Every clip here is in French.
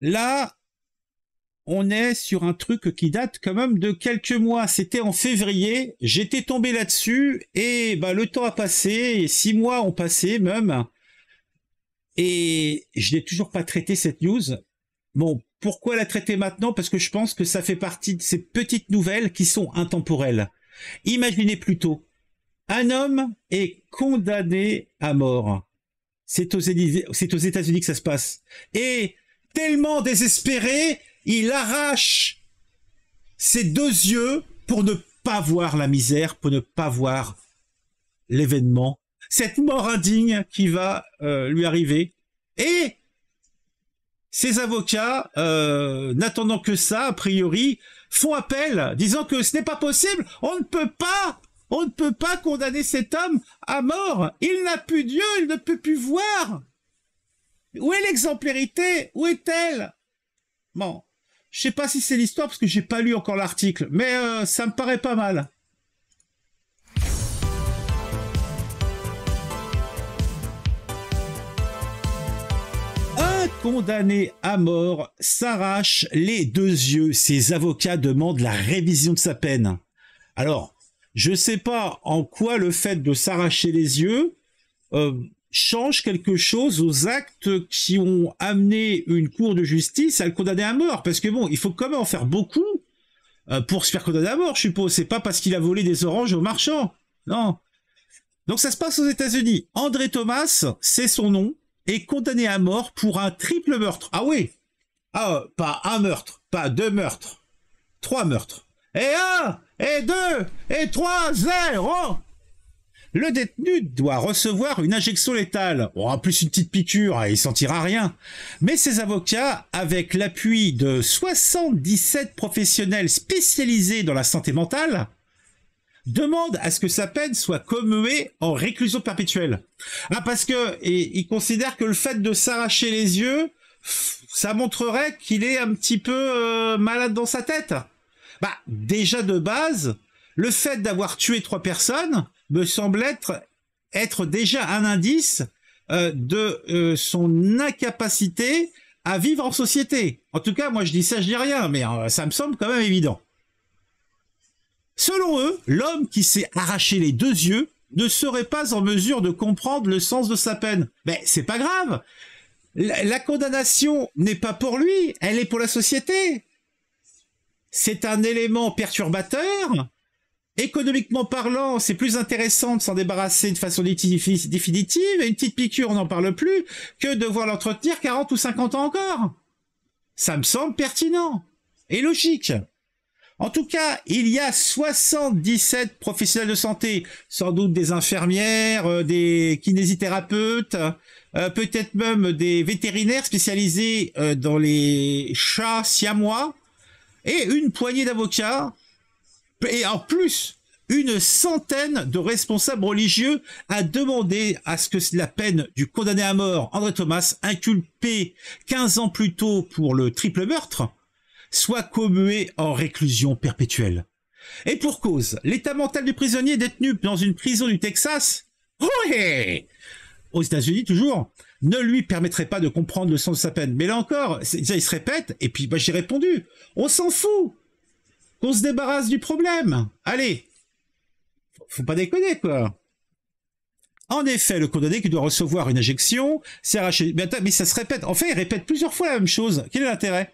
là, on est sur un truc qui date quand même de quelques mois. C'était en février. J'étais tombé là-dessus et bah, le temps a passé. six mois ont passé même. Et je n'ai toujours pas traité cette news. Bon, pourquoi la traiter maintenant? Parce que je pense que ça fait partie de ces petites nouvelles qui sont intemporelles. Imaginez plutôt, un homme est condamné à mort. C'est aux, c'est aux États-Unis que ça se passe. Et tellement désespéré, il arrache ses deux yeux pour ne pas voir la misère, pour ne pas voir l'événement, cette mort indigne qui va euh, lui arriver. Et ses avocats, euh, n'attendant que ça, a priori, font appel, disant que ce n'est pas possible, on ne peut pas, on ne peut pas condamner cet homme à mort. Il n'a plus Dieu, il ne peut plus voir. Où est l'exemplarité? Où est-elle? Bon, je sais pas si c'est l'histoire parce que j'ai pas lu encore l'article, mais euh, ça me paraît pas mal. Un condamné à mort s'arrache les deux yeux. Ses avocats demandent la révision de sa peine. Alors, je sais pas en quoi le fait de s'arracher les yeux euh, change quelque chose aux actes qui ont amené une cour de justice à le condamner à mort. Parce que bon, il faut quand même en faire beaucoup euh, pour se faire condamner à mort, je suppose. C'est pas parce qu'il a volé des oranges aux marchands. Non. Donc ça se passe aux États-Unis. André Thomas, c'est son nom, est condamné à mort pour un triple meurtre. Ah oui. Ah, pas un meurtre, pas deux meurtres. Trois meurtres. Et un, et deux, et trois, zéro le détenu doit recevoir une injection létale. en plus une petite piqûre, il sentira rien. Mais ses avocats, avec l'appui de 77 professionnels spécialisés dans la santé mentale, demandent à ce que sa peine soit commuée en réclusion perpétuelle. Ah, parce que il considère que le fait de s'arracher les yeux, ça montrerait qu'il est un petit peu euh, malade dans sa tête. Bah, déjà de base, le fait d'avoir tué trois personnes, me semble être, déjà un indice euh, de euh, son incapacité à vivre en société. En tout cas, moi je dis ça, je dis rien, mais euh, ça me semble quand même évident. Selon eux, l'homme qui s'est arraché les deux yeux ne serait pas en mesure de comprendre le sens de sa peine. Mais c'est pas grave. la condamnation n'est pas pour lui, elle est pour la société. C'est un élément perturbateur Économiquement parlant, c'est plus intéressant de s'en débarrasser de façon définitive, et une petite piqûre, on n'en parle plus, que de voir l'entretenir 40 ou 50 ans encore. Ça me semble pertinent et logique. En tout cas, il y a 77 professionnels de santé, sans doute des infirmières, euh, des kinésithérapeutes, euh, peut-être même des vétérinaires spécialisés euh, dans les chats siamois, et une poignée d'avocats et en plus, une centaine de responsables religieux a demandé à ce que la peine du condamné à mort, André Thomas, inculpé 15 ans plus tôt pour le triple meurtre, soit commuée en réclusion perpétuelle. Et pour cause, l'état mental du prisonnier détenu dans une prison du Texas, aux États-Unis toujours, ne lui permettrait pas de comprendre le sens de sa peine. Mais là encore, il se répète, et puis bah, j'ai répondu, on s'en fout qu'on se débarrasse du problème. Allez, faut pas déconner quoi. En effet, le condamné qui doit recevoir une injection s'est arraché. Mais, ça se répète. En fait, il répète plusieurs fois la même chose. Quel est l'intérêt?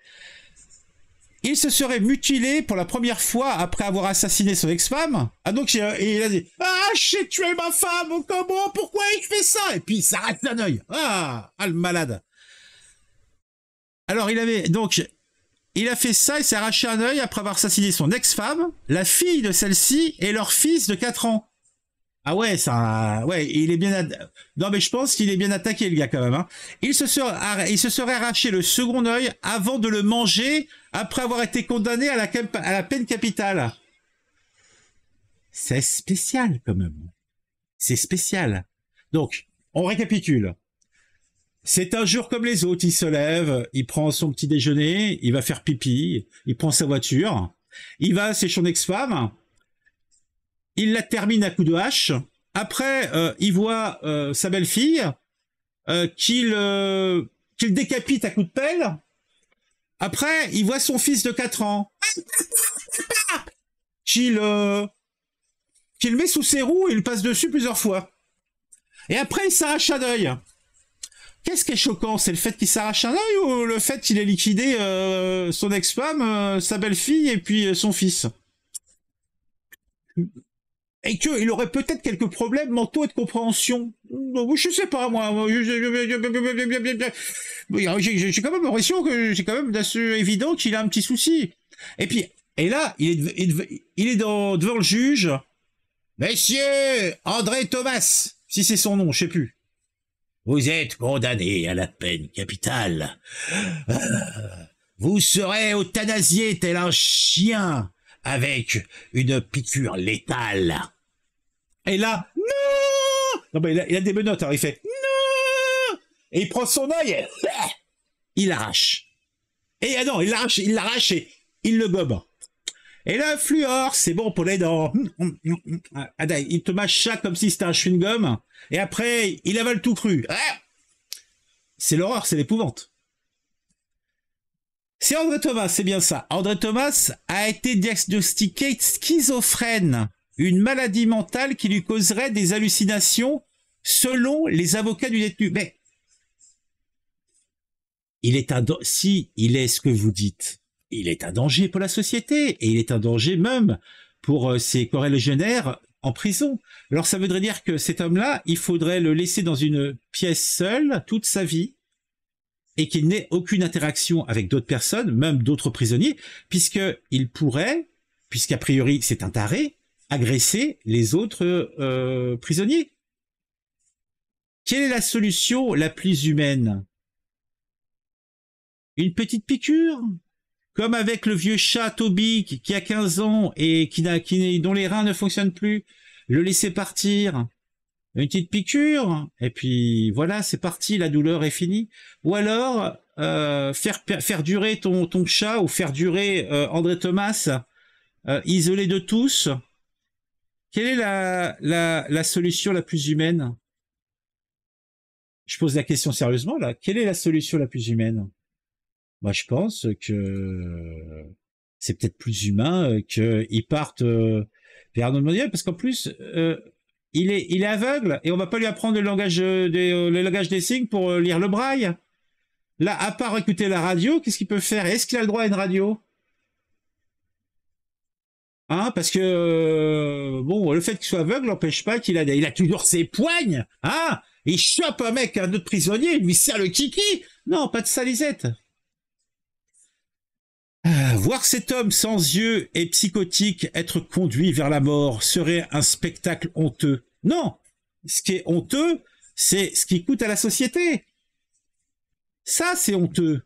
Il se serait mutilé pour la première fois après avoir assassiné son ex-femme. Ah donc il a, dit Ah j'ai tué ma femme. Comment Pourquoi il fait ça? Et puis il s'arrête d'un œil. Ah, ah le malade. Alors il avait donc il a fait ça, il s'est arraché un œil après avoir assassiné son ex-femme, la fille de celle-ci et leur fils de 4 ans. Ah ouais, ça, ouais, il est bien. Non mais je pense qu'il est bien attaqué le gars quand même. Hein. Il se serait, arraché le second œil avant de le manger après avoir été condamné à la peine capitale. C'est spécial quand même. C'est spécial. Donc, on récapitule. C'est un jour comme les autres, il se lève, il prend son petit déjeuner, il va faire pipi, il prend sa voiture, il va chez son ex-femme, il la termine à coup de hache, après euh, il voit euh, sa belle-fille, euh, qu'il qu'il décapite à coup de pelle, Après, il voit son fils de 4 ans. Qu'il euh, qu'il met sous ses roues et il passe dessus plusieurs fois. Et après, il s'arrache un œil. Qu'est-ce qui est choquant C'est le fait qu'il s'arrache un œil ou le fait qu'il ait liquidé euh, son ex-femme, euh, sa belle-fille et puis euh, son fils Et qu'il aurait peut-être quelques problèmes mentaux et de compréhension. Je sais pas, moi. J'ai quand même l'impression que c'est quand même assez évident qu'il a un petit souci. Et puis, et là, il est, il est devant le juge. Messieurs, André Thomas, si c'est son nom, je sais plus. Vous êtes condamné à la peine capitale. Vous serez euthanasié tel un chien avec une piqûre létale. Et là, non Non, mais il a, des menottes, alors il fait non Et il prend son œil et il l'arrache. Et ah non, il l'arrache, il l'arrache et il le gobe. Et le fluor, c'est bon pour les dents. Il te mâche ça comme si c'était un chewing-gum. Et après, il avale tout cru. Ah c'est l'horreur, c'est l'épouvante. C'est André Thomas, c'est bien ça. André Thomas a été diagnostiqué schizophrène, une maladie mentale qui lui causerait des hallucinations selon les avocats du détenu. Mais il est un si il est ce que vous dites, il est un danger pour la société et il est un danger même pour euh, ses corrélégionnaires en prison. Alors ça voudrait dire que cet homme-là, il faudrait le laisser dans une pièce seule toute sa vie et qu'il n'ait aucune interaction avec d'autres personnes, même d'autres prisonniers, puisqu'il pourrait, puisqu'a priori c'est un taré, agresser les autres euh, prisonniers. Quelle est la solution la plus humaine? Une petite piqûre? Comme avec le vieux chat Toby qui a 15 ans et qui, qui dont les reins ne fonctionnent plus, le laisser partir, une petite piqûre, et puis voilà, c'est parti, la douleur est finie. Ou alors euh, faire faire durer ton chat ou faire durer euh, André Thomas euh, isolé de tous. Quelle est la, la la solution la plus humaine? Je pose la question sérieusement là. Quelle est la solution la plus humaine? Moi, je pense que c'est peut-être plus humain euh, qu'ils partent euh, vers un autre mondial, parce qu'en plus, euh, il est, il est aveugle et on va pas lui apprendre le langage des, le langage des signes pour lire le braille. Là, à part écouter la radio, qu'est-ce qu'il peut faire? Est-ce qu'il a le droit à une radio? Hein, parce que bon, le fait qu'il soit aveugle n'empêche pas qu'il a, il a toujours ses poignes. Hein? Il chope un mec, un autre prisonnier, il lui serre le kiki. Non, pas de salisette. Ah, voir cet homme sans yeux et psychotique être conduit vers la mort serait un spectacle honteux. Non, ce qui est honteux, c'est ce qui coûte à la société. Ça, c'est honteux.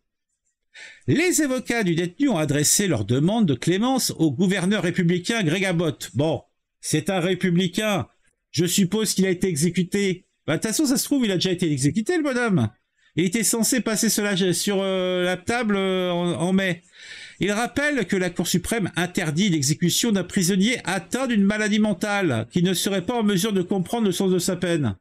Les avocats du détenu ont adressé leur demande de clémence au gouverneur républicain Greg Abbott. Bon, c'est un républicain. Je suppose qu'il a été exécuté. Bah, de toute façon, ça se trouve, il a déjà été exécuté, le bonhomme. Il était censé passer cela sur euh, la table euh, en mai. Il rappelle que la Cour suprême interdit l'exécution d'un prisonnier atteint d'une maladie mentale, qui ne serait pas en mesure de comprendre le sens de sa peine.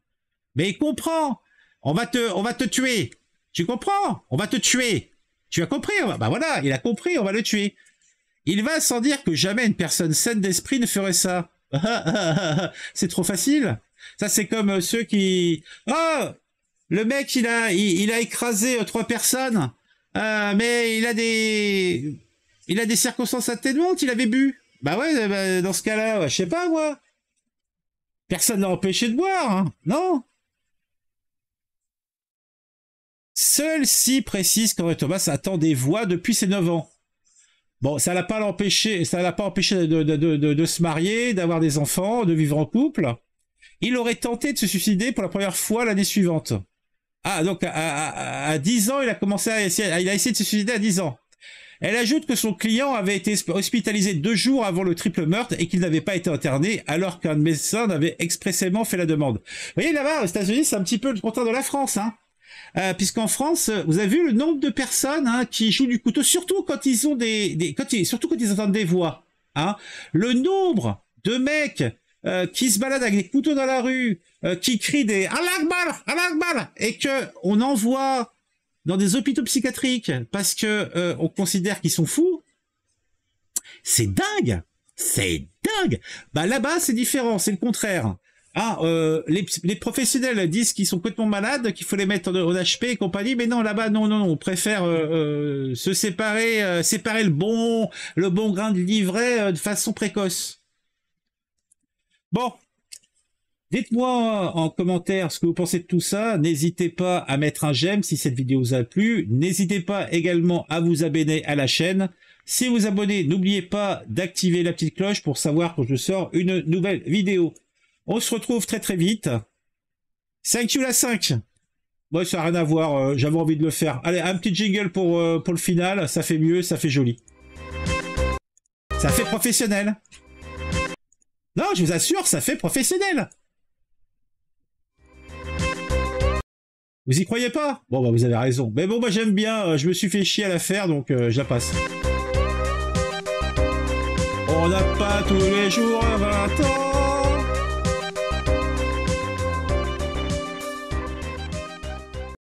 Mais il comprend. On va te, on va te tuer. Tu comprends? On va te tuer. Tu as compris? Bah voilà, il a compris, on va le tuer. Il va sans dire que jamais une personne saine d'esprit ne ferait ça. c'est trop facile. Ça c'est comme ceux qui... Oh Le mec, il a, il, a écrasé trois personnes. Euh, mais il a des il a des circonstances atténuantes, il avait bu. Bah ouais, bah, dans ce cas-là, je sais pas moi. Personne n'a empêché de boire, hein non si précise qu'Henri Thomas attend des voix depuis ses 9 ans. Bon, ça l'a pas empêché, ça l'a pas empêché de, se marier, d'avoir des enfants, de vivre en couple. Il aurait tenté de se suicider pour la première fois l'année suivante. Ah, donc à, à, 10 ans, il a commencé à essayer, il a essayé de se suicider à 10 ans. Elle ajoute que son client avait été hospitalisé deux jours avant le triple meurtre et qu'il n'avait pas été interné alors qu'un médecin avait expressément fait la demande. Vous voyez là-bas, aux États-Unis, c'est un petit peu le contraire de la France, hein. Euh, puisqu'en France, vous avez vu le nombre de personnes hein, qui jouent du couteau, surtout quand ils ont des, des quand ils, surtout quand ils entendent des voix. Hein. Le nombre de mecs euh, qui se baladent avec des couteaux dans la rue, euh, qui crient des Allah Akbar, Allah Akbar, et que on envoie dans des hôpitaux psychiatriques parce que euh, on considère qu'ils sont fous. C'est dingue, c'est dingue. Bah là-bas c'est différent, c'est le contraire. Ah, euh, les, les, professionnels disent qu'ils sont complètement malades, qu'il faut les mettre en, HP et compagnie, mais non, là-bas, non, non, non, on préfère euh, euh se séparer, euh, séparer le bon, le bon grain du livret euh, de façon précoce. Bon, Dites-moi en commentaire ce que vous pensez de tout ça. N'hésitez pas à mettre un j'aime si cette vidéo vous a plu. N'hésitez pas également à vous abonner à la chaîne. Si vous abonnez, n'oubliez pas d'activer la petite cloche pour savoir quand je sors une nouvelle vidéo. On se retrouve très très vite. Thank you la 5 Moi, ça n'a rien à voir, euh, j'avais envie de le faire. Allez, un petit jingle pour, euh, pour le final, ça fait mieux, ça fait joli. Ça fait professionnel. Non, je vous assure, ça fait professionnel. Vous y croyez pas? Bon, bah vous avez raison. Mais bon, moi j'aime bien, euh, je me suis fait chier à la faire, donc je la passe. On n'a pas tous les jours 20 ans